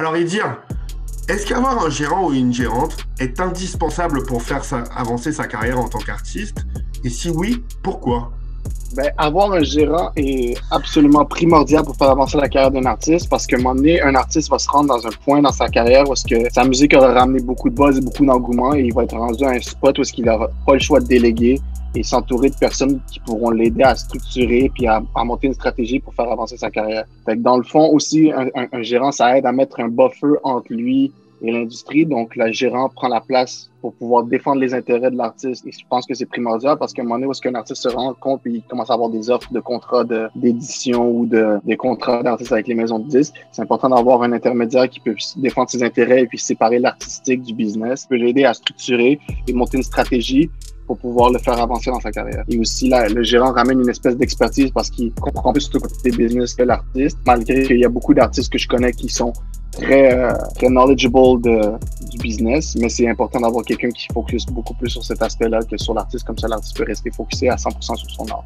Alors, Edir, est-ce qu'avoir un gérant ou une gérante est indispensable pour faire avancer sa carrière en tant qu'artiste? Et si oui, pourquoi? Ben, avoir un gérant est absolument primordial pour faire avancer la carrière d'un artiste parce qu'à un moment donné, un artiste va se rendre dans un point dans sa carrière où que sa musique aura ramené beaucoup de buzz et beaucoup d'engouement et il va être rendu à un spot où il n'aura pas le choix de déléguer et s'entourer de personnes qui pourront l'aider à structurer puis à, monter une stratégie pour faire avancer sa carrière. Fait que dans le fond aussi, un, un gérant, ça aide à mettre un buffer entre lui et l'industrie. Donc, la gérant prend la place pour pouvoir défendre les intérêts de l'artiste. Et je pense que c'est primordial parce qu'à un moment donné où est-ce qu'un artiste se rend compte et il commence à avoir des offres de contrats d'édition ou de, des contrats d'artistes avec les maisons de disques, c'est important d'avoir un intermédiaire qui peut défendre ses intérêts et puis séparer l'artistique du business, peut l'aider à structurer et monter une stratégie pour pouvoir le faire avancer dans sa carrière. Et aussi, là, le gérant ramène une espèce d'expertise parce qu'il comprend plus tout côté business que l'artiste, malgré qu'il y a beaucoup d'artistes que je connais qui sont très, euh, très knowledgeable de, du business, mais c'est important d'avoir quelqu'un qui focus beaucoup plus sur cet aspect-là que sur l'artiste, comme ça l'artiste peut rester focusé à 100% sur son art.